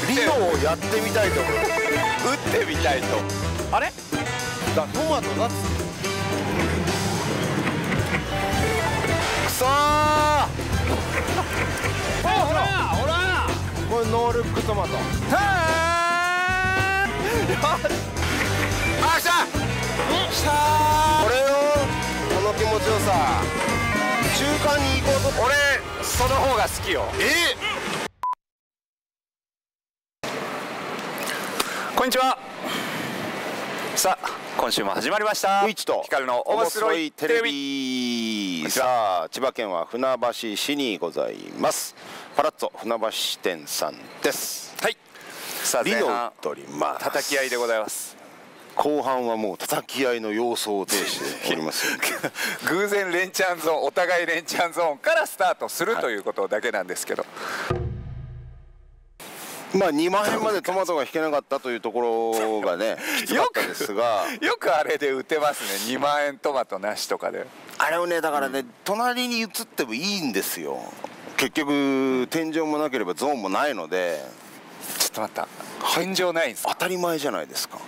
リノをやってみたいと思う。打ってみたいとあれ？だトマトだっつって。くそー。ほらほらこれノールックトマト。はー。よしあ来た。来た。これよこの気持ちよさ中間に行こうと。俺その方が好きよ。え？こんにちは。さあ今週も始まりました。ういちと。光の面白いテレビ。さあ千葉県は船橋市にございます。パラッツォ船橋支店さんです。はい。さあリノ打っております。叩き合いでございます。後半はもう叩き合いの様相を呈しておりますよ。偶然連チャンゾーンお互い連チャンゾーンからスタートするということだけなんですけど、まあ2万円までトマトが引けなかったというところがね きつかったですが。よくあれで打てますね。2万円トマトなしとかで。あれをねだからね、隣に移ってもいいんですよ。結局天井もなければゾーンもないので。ちょっと待った。天井ないんです当かたり前じゃないですか。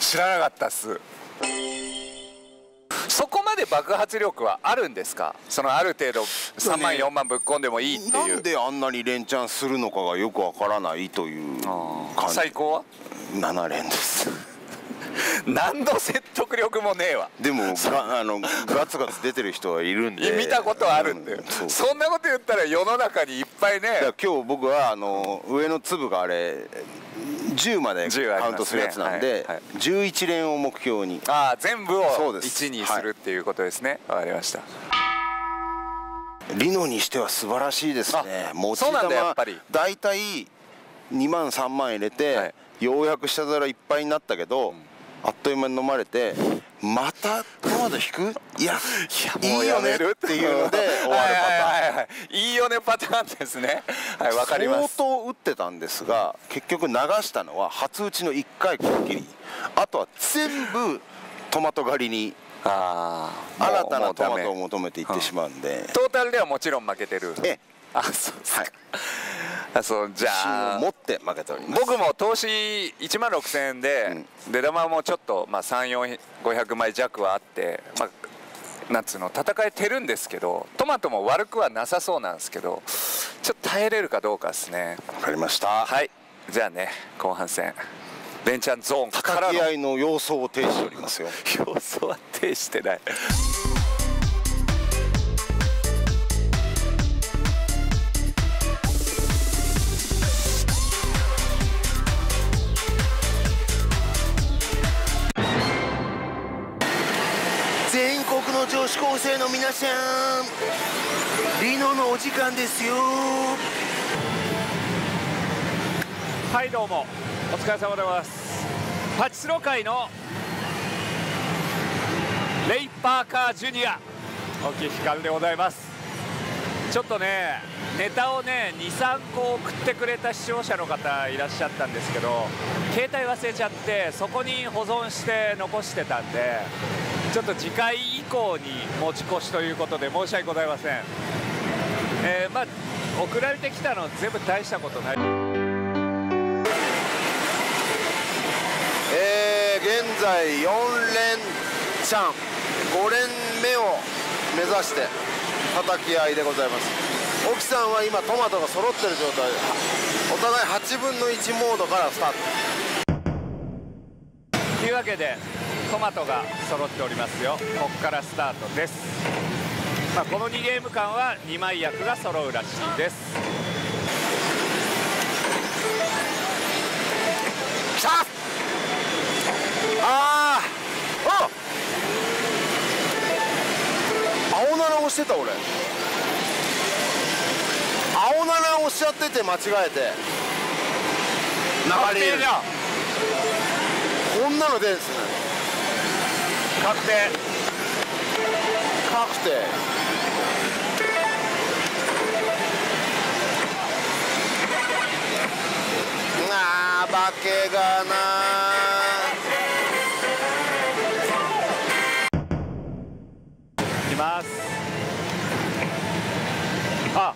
知らなかったっすそこまで爆発力はあるんですか？そのある程度3万4万ぶっ込んでもいいっていう。なんであんなに連チャンするのかがよくわからないという感じ。最高は？7連です 何の説得力もねえわ。でも があのガツガツ出てる人はいるんで。見たことあるって、う。んそんなこと言ったら世の中にいっぱいね。今日僕はあの上の粒があれ10まで10ありますね。カウントするやつなんで、はいはい。11連を目標に。ああ全部をそうです。1にするっていうことですね。わ、かりました。リノにしては素晴らしいですね。あ持ちそうなんだやっ玉ぱり。大体2万3万入れて、はい。ようやく下皿いっぱいになったけど、あっという間に飲まれてまたトマト引く？いやいいよねっていうので終わるパターンはいはい。よねパターンですね。はいわかります。相当打ってたんですが結局流したのは初打ちの1回こっきり。あとは全部トマト狩りにああ新たなトマトを求めていってしまうんで。トータルではもちろん負けてる。ええ。あそうですか、はいあそうじゃあ。を持って負けております。僕も投資1万6000円で、出玉もちょっと、まあ、34500枚弱はあって、まあ、なんつうの戦えてるんですけどトマトも悪くはなさそうなんですけどちょっと耐えれるかどうかですね。わかりました。はい。じゃあね後半戦。ベンチャンゾーンからの。叩き合いの様相を呈しておりますよ。様子は呈してない女子高生の皆さんリノのお時間ですよ。はいどうも。お疲れ様でございます。パチスロ界のレイ・パーカージュニア。沖光でございます。ちょっとねネタをね23個送ってくれた視聴者の方いらっしゃったんですけど携帯忘れちゃってそこに保存して残してたんでちょっと次回以降に持ち越しということで申し訳ございません。えーまあ送られてきたの全部大したことない。えー、現在4連チャン。5連目を目指して叩き合いでございます。沖さんは今トマトが揃ってる状態。でお互い8分の1モードからスタート。というわけでトマトが揃っておりますよ。ここからスタートです、まあ、この2ゲーム間は2枚役が揃うらしいです。きたあ青7押してた俺。青7押しちゃってて間違えて。流れこんなの出るんですね確定。確定。あ化けがな。いきます。あ。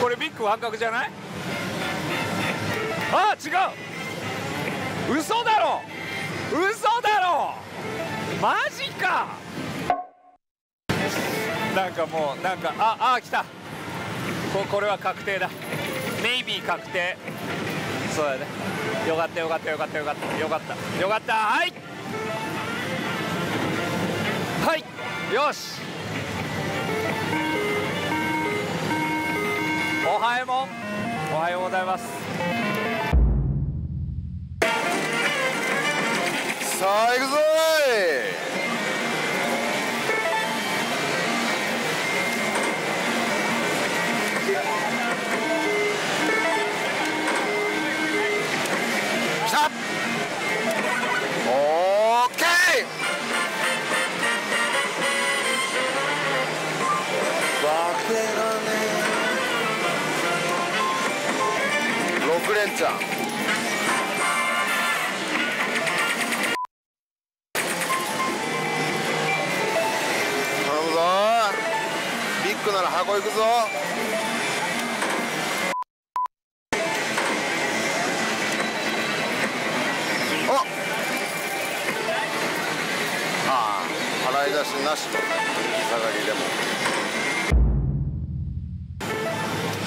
これビッグ半角じゃない？あ違う。嘘だろ。嘘。マジか。なんかもうなんかああ来た。ここれは確定だ。メイビー確定。そうだね。よかったよかったよかったよかった。よかった。よかった。はい。はい。よし。おはようも。んおはようございます。さあ行くぞ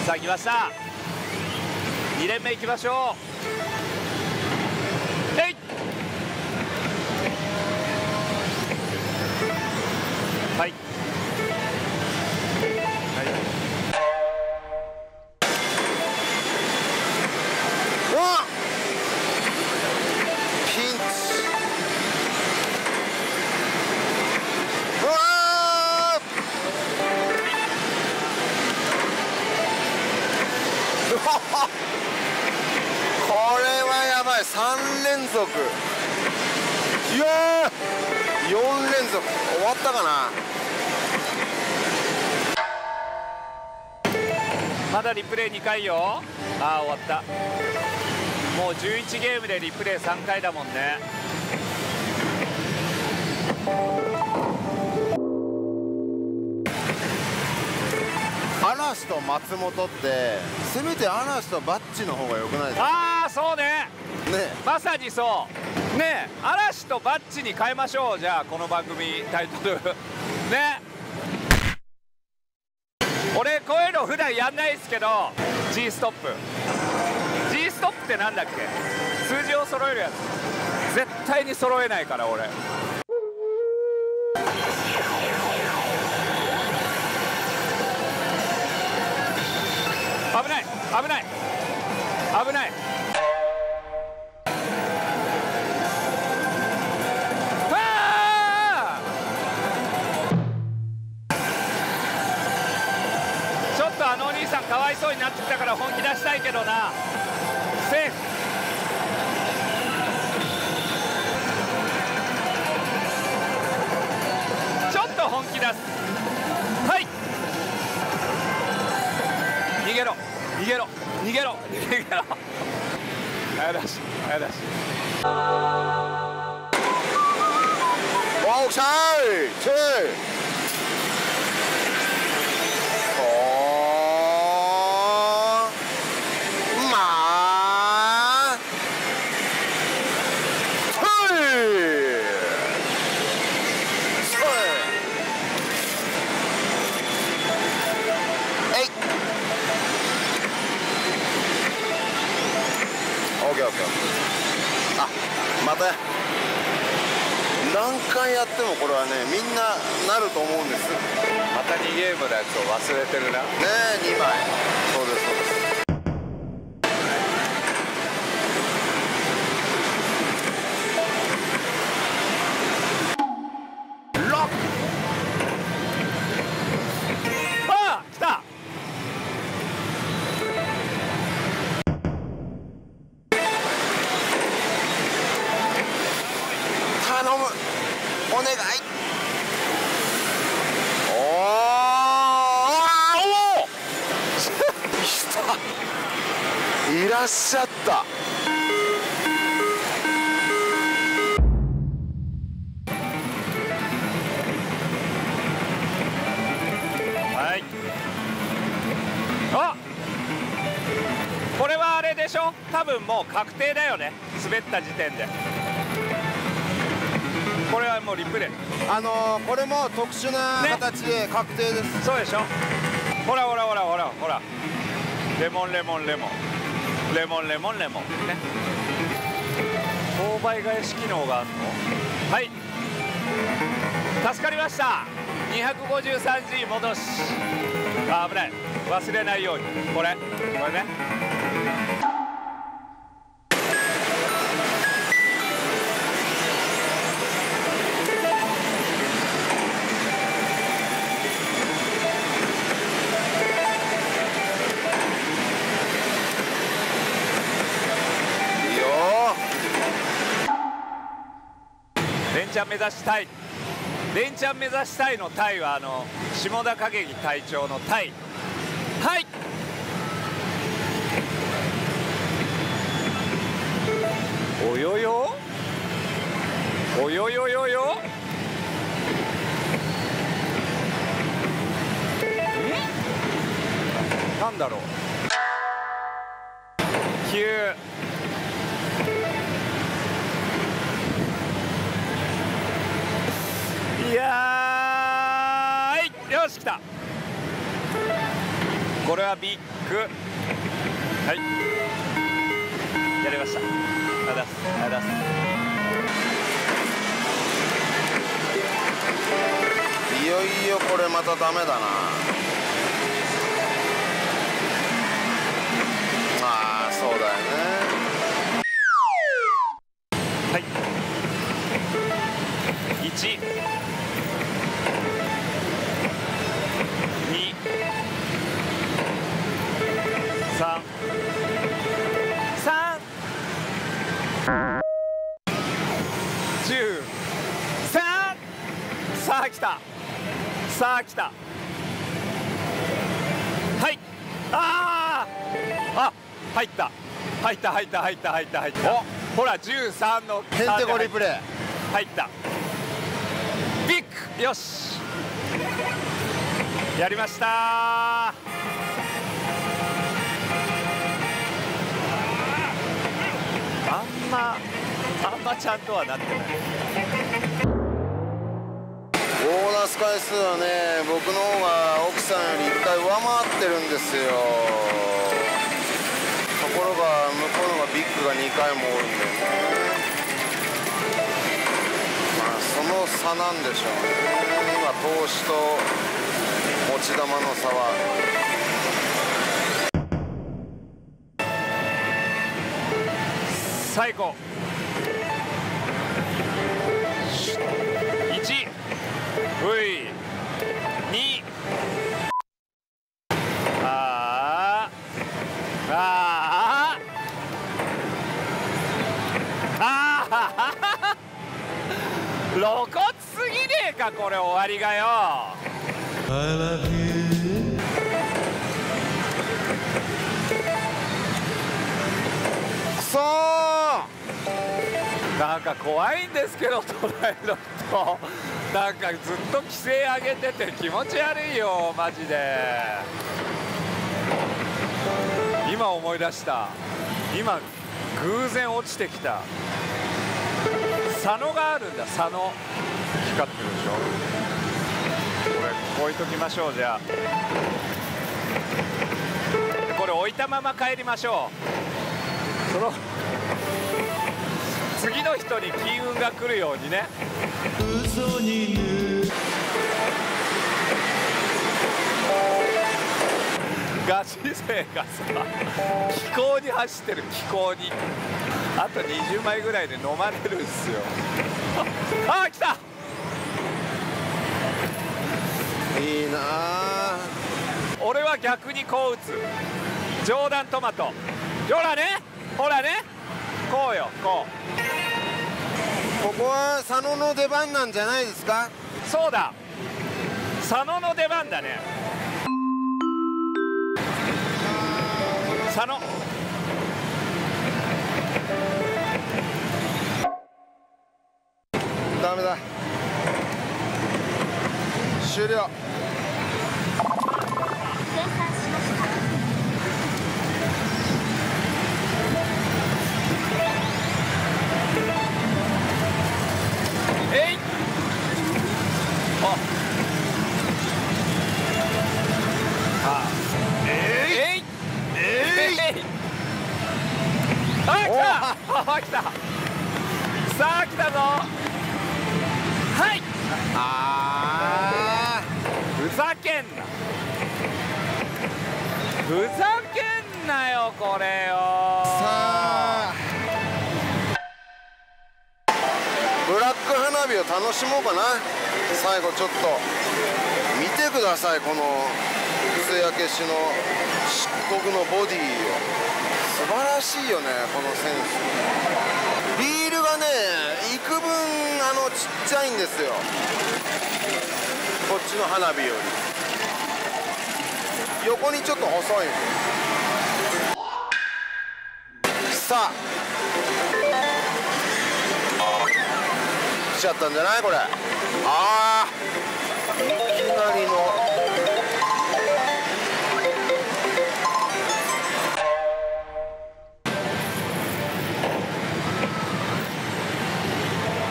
さあ来ました。2連目いきましょう。3連続。いやー4連続。終わったかな？まだリプレイ2回よ。ああ終わった。もう11ゲームでリプレイ3回だもんね。嵐と松本ってせめて嵐とバッチの方が良くないですか？そうね。ね。まさにそう。ね。え嵐とバッチに変えましょうじゃあこの番組タイトル。ね。俺こういうの普段やんないですけど G ストップ。G ストップってなんだっけ？数字を揃えるやつ。絶対に揃えないから俺。危ない。危ない。危ない出したいけどなセーフ。ちょっと本気出す。はい。逃げろ。逃げろ。逃げろ。逃げろ。あやだしあやだしおー来たーもこれはねみんななると思うんです。ねまた2ゲームのやつを忘れてるな。え2枚確定だよね。滑った時点で。これはもうリプレイ。あのー、これも特殊なね形で確定です、そうでしょ。ほらほらほらほらほら。レモンレモンレモン。レモンレモンレモン。ね。勾配返し機能があるの？はい。助かりました。253G 戻し。あ危ない。忘れないように。これ。これねチャン目指したい。連チャン目指したいのタイはあの下田景樹隊長のタイ。タイおよよ？およよよよ？なんだろう？9これはビッグ。はい。やりました。ありがとうございます。ありがとうございますいよいよこれまたダメだな。ああそうだよね。あ来た。さあ来た。はい。あー。あ入った。入った入った入った入った入った。ほら13のヘンテコリプレイ。入った。ビッグ。よし。やりましたあんまあんまちゃんとはなってないボーナス回数はね僕の方が奥さんより1回上回ってるんですよ。ところが向こうのがビッグが2回もおるんだよね。まあその差なんでしょうね。今投資と持ち球の差は。最後怖いんですけど捉えるとなんかずっと規制上げてて気持ち悪いよマジで。今思い出した。今偶然落ちてきた。佐野があるんだ。佐野。光ってるでしょ。これ置いときましょうじゃあ。これ置いたまま帰りましょう。その次の人に金運が来るようにね。ガチ勢がさ気候に走ってる気候に。あと20枚ぐらいで飲まれるんすよ。あ来た！いいなあ。俺は逆にこう打つ。ジョーダントマト。ほらね。ほらねこうよこここは佐野の出番なんじゃないですか？うそうだ。佐野の出番だね。佐野。ダメだ。終了。生産しましたあ来たさあ来たぞはいあーふざけんなふざけんなよこれよラック花火を楽しもうかな。最後ちょっと。見てくださいこの艶消しの漆黒のボディを。素晴らしいよねこのセンスリールがね幾分あのちっちゃいんですよ。こっちの花火より。横にちょっと細い。さあちゃったんじゃない？これ。ああいきなりの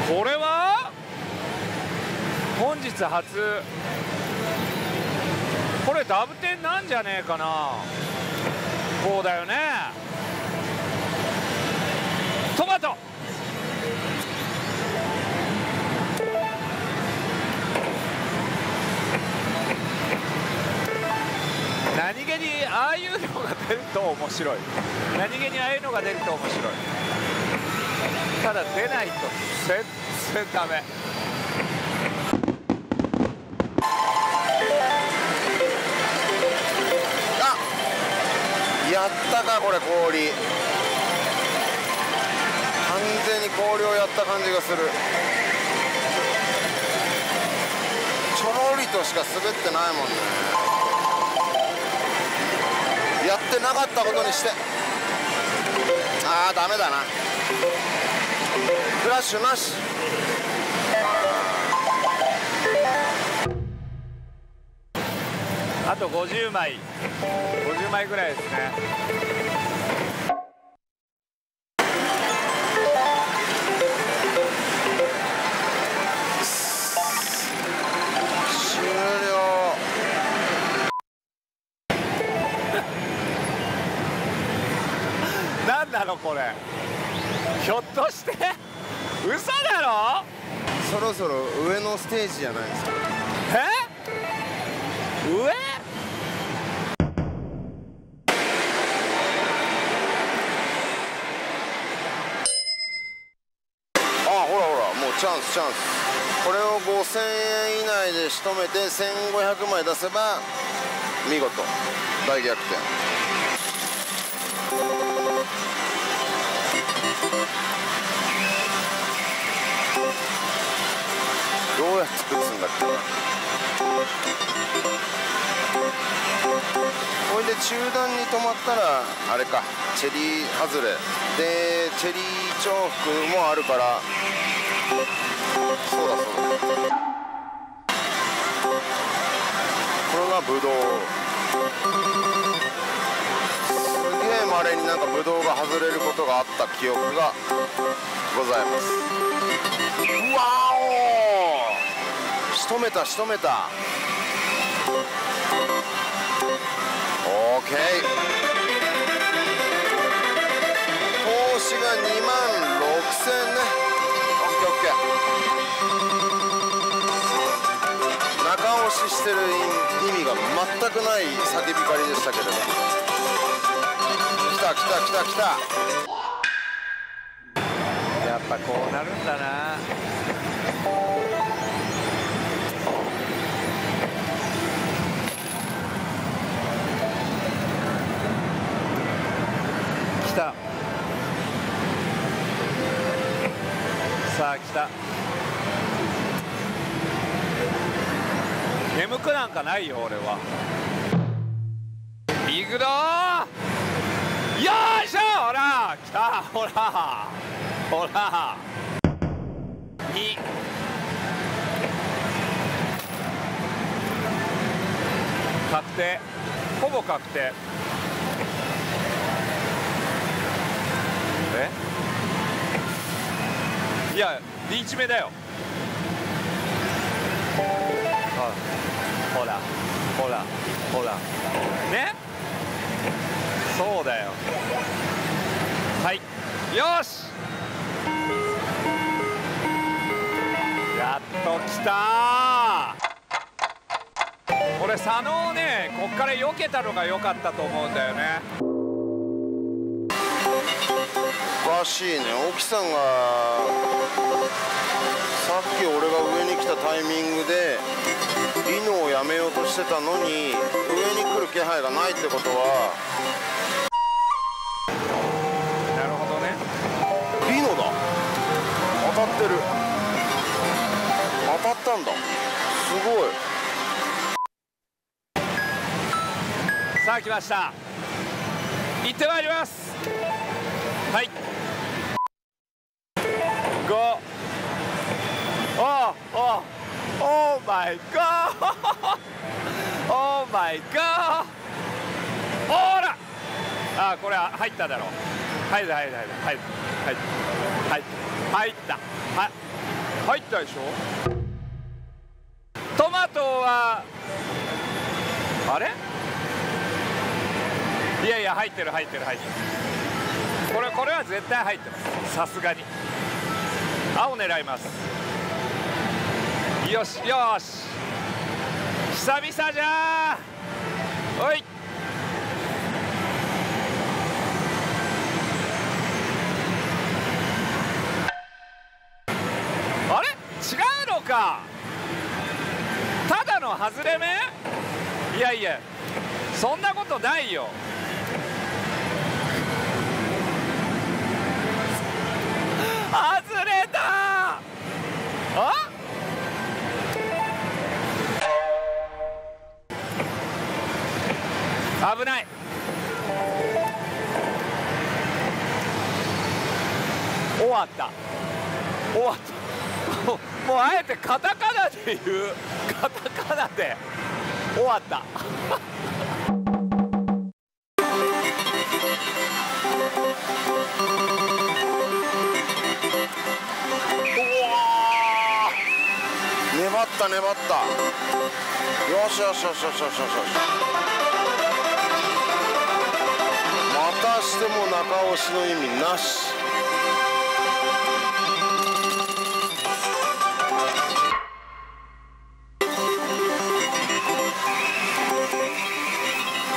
これは？本日初。これダブテンなんじゃねえかな。こうだよね。にああいうのが出ると面白い。何気にああいうのが出ると面白い。ただ出ないと全然ダメ。あやったかこれ氷。完全に氷をやった感じがする。ちょろりとしか滑ってないもんね。やってなかったことにして。ああダメだな。フラッシュなし。あと50枚。50枚ぐらいですね。れ。ひょっとして嘘だろ？そろそろ上のステージじゃないですか。え？上？あほらほらもうチャンスチャンス。これを5000円以内で仕留めて1500枚出せば見事大逆転うやって崩すんだっけこれで中段に止まったらあれか。チェリー外れ。でチェリー重複もあるから。そうだそうだ。これがブドウ。すげえまれになんかブドウが外れることがあった記憶がございます。仕留めた仕留めた。OK 投資が2万6000円ね。OKOK 中押ししてる意味が全くない叫び狩りでしたけれど来た来た来た来た。やっぱこうなるんだな。さあ来た。眠くなんかないよ俺は。行くぞ。ーよいしょほら来たほらほら。2確定。ほぼ確定。リーチ目だよ。ほらほらほら。ね？そうだよ。はい。よし！やっと来た。これ佐野をねこっから避けたのが良かったと思うんだよね。おかしいね。沖さんがさっき俺が上に来たタイミングでリノをやめようとしてたのに上に来る気配がないってことはなるほどね。リノだ。当たってる。当たったんだ。すごい。さあ来ました。行ってまいります。はい5おおおーマイガーオーマイガーほら!あこれは入っただろう。入る入る入る。入る。入る。入った入った。入ったでしょ？トマトはあれ？いやいや入ってる入ってる入ってる。これこれは絶対入ってます。さすがに。青狙います。よしよし。久々じゃ。おい。あれ？違うのか。ただの外れ目？いやいや。そんなことないよ。外れた。あ？危ない。終わった。終わった。もうもうあえてカタカナで言う。カタカナで。終わった。粘った粘った。よしよしよしよしよしよし。たしても中押しの意味なし。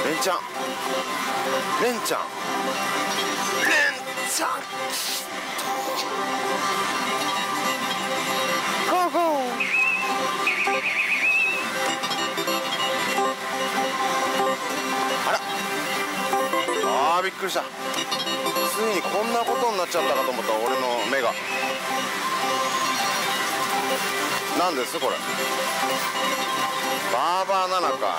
レンちゃん。レンちゃん。レンちゃん。びっくりした。ついにこんなことになっちゃったかと思った俺の目が。何ですこれ。バーバーナナか。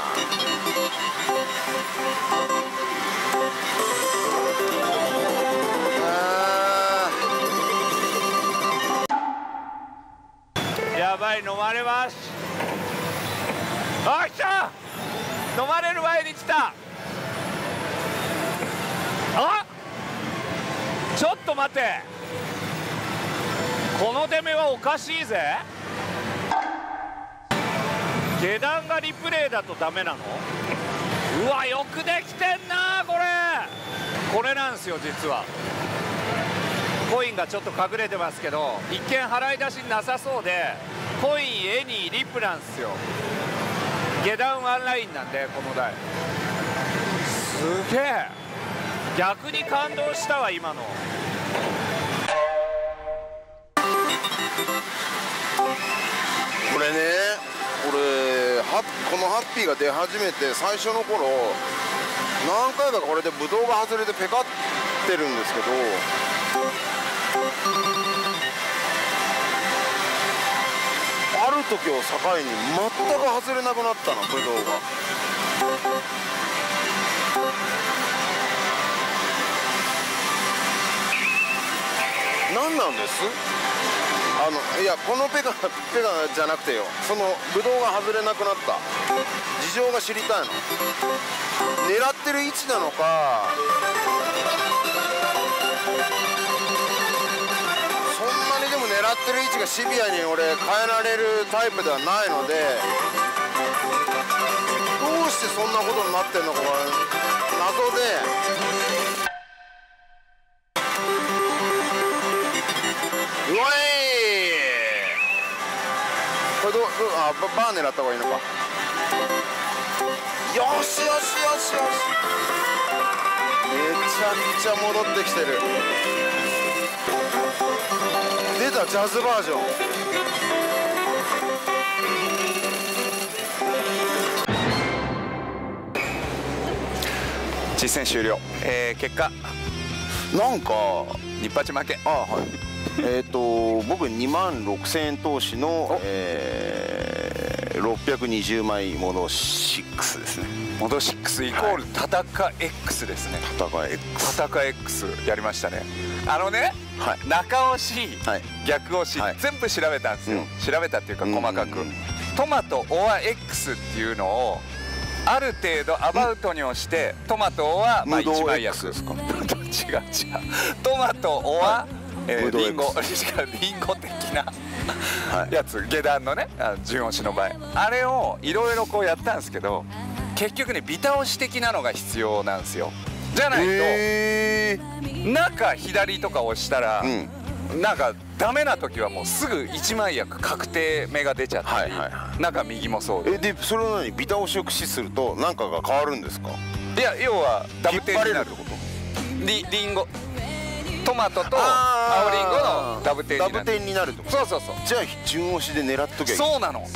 やばい飲まれます。あ来た。飲まれる前に来たあちょっと待て。この出目はおかしいぜ。下段がリプレイだとダメなの？うわよくできてんなこれ。これなんですよ実は。コインがちょっと隠れてますけど一見払い出しなさそうでコイン絵にリップなんですよ。下段ワンラインなんでこの台。すげえ。逆に感動したわ今の。これね俺はこのハッピーが出始めて最初の頃何回かこれでブドウが外れてペカってるんですけどある時を境に全く外れなくなったのブドウが。何なんです？あのいやこのペガペガじゃなくてよ。そのブドウが外れなくなった。事情が知りたいの。狙ってる位置なのか。そんなにでも狙ってる位置がシビアに俺変えられるタイプではないので。どうしてそんなことになってんのかが謎で。あババー狙った方がいいのか。よしよしよしよし。めちゃくちゃ戻ってきてる。出たジャズバージョン。実戦終了、えー結果。なんか。日八負け。あはい。えっ、と僕2万6000円投資の、えー、620枚もの6ですね。モド6イコール戦 X ですね。戦い X 戦 X やりましたね。あのね、はい。中押し、はい。逆押し、はい。全部調べたんですよ、うん。調べたっていうか細かく、うんうん。うんトマトオア X っていうのをある程度アバウトに押して、トマトはまあ無動一枚すか？違う違う。トマトオア、えーリンゴ リンゴ的なはい。やつ下段のねあ順押しの場合。あれをいろいろこうやったんですけど結局ねビタ押し的なのが必要なんですよ。じゃないと、え中左とか押したら、ー、うん。なんかダメな時はもうすぐ一枚役確定目が出ちゃったり、はいはいは中右もそうで。えでそれは何？ビタ押しを駆使すると何かが変わるんですか？いや要はダブ点になる。引ってこリリンゴトマトと青リンゴのダブ点になる。ダブ点になるってこと？そうそうそう。じゃあ順押しで狙っときゃいいそうなの。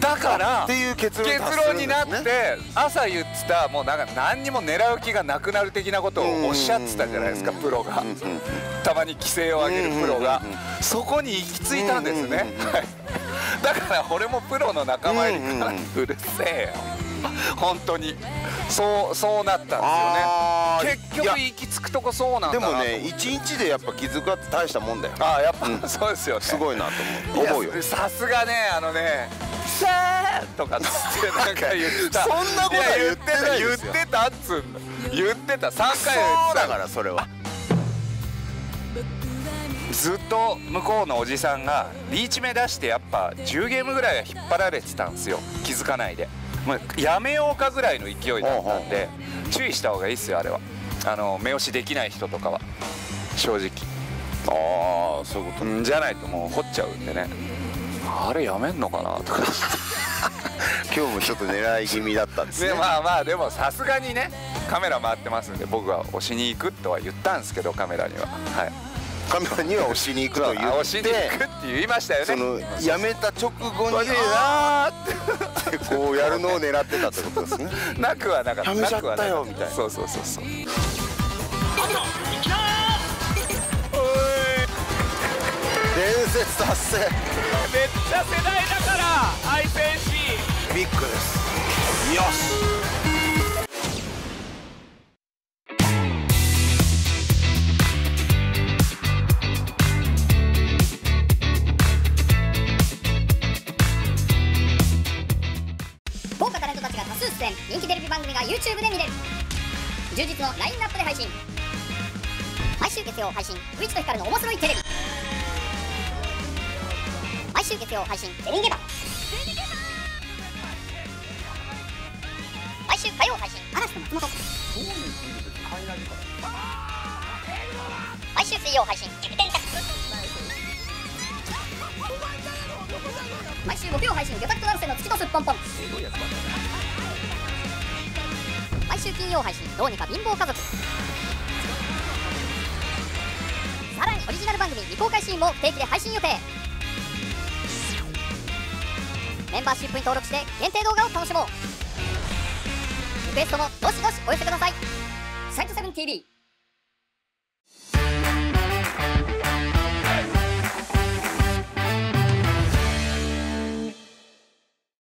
だからっていう結論ね。論になって朝言ってたもうなんか何にも狙う気がなくなる的なことをおっしゃってたじゃないですかうん。プロが。うんうんうんたまに規制を上げるプロが。そこに行き着いたんですね。はい。だから俺もプロの仲間入りからうるせえよ 本当に。そうそうなったんですよね。結局行き着くとこそうなんだでなと思ってもね一日でやっぱ気づくって大したもんだよ。ああやっぱそうですよね。すごいなと思う。思うよ。さすがねあのね「さあ」とかっつってなんか言ってた。そんなことは言ってた言ってたっつうんだ。言ってた。3回言ってた。だからそれはずっと向こうのおじさんがリーチ目出してやっぱ10ゲームぐらいは引っ張られてたんですよ。気づかないで、まあ、やめようかぐらいの勢いだったんで注意した方がいいですよあれは。あの目押しできない人とかは。正直。ああそういうこと。うんじゃないともう掘っちゃうんでね。あれやめんのかな？とか。今日もちょっと狙い気味だったんですね。でまあまあでもさすがにねカメラ回ってますんで僕は押しに行くとは言ったんですけどカメラには。はいカメラには押しに行くと言あ押しにって行くって言いましたよね。そのやめた直後に欲しいなーってこうやるのを狙ってたってことですね。なくはなかった。やめちゃったよなくはなかみたいな。そうそうそうそう。伝説達成。めっちゃ世代だから愛戦士ビッグです。よし充実のラインナップで配信。毎週月曜配信「ウイチとヒカルの面白いテレビ」毎週月曜配信「デリンゲバ」毎週火曜配信「嵐と松本」毎週水曜配信「逆転タック」毎週木曜配信「魚拓と成瀬の月とすっぽんぽん」週金曜配信どうにか貧乏家族。さらにオリジナル番組未公開シーンも定期で配信予定。メンバーシップに登録して限定動画を楽しもう。リクエストもどしどしお寄せください。サイトセブン TV